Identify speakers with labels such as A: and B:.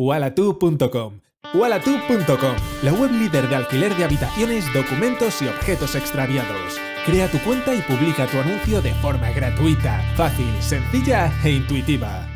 A: Walatu.com. Walatu.com, la web líder de alquiler de habitaciones, documentos y objetos extraviados. Crea tu cuenta y publica tu anuncio de forma gratuita, fácil, sencilla e intuitiva.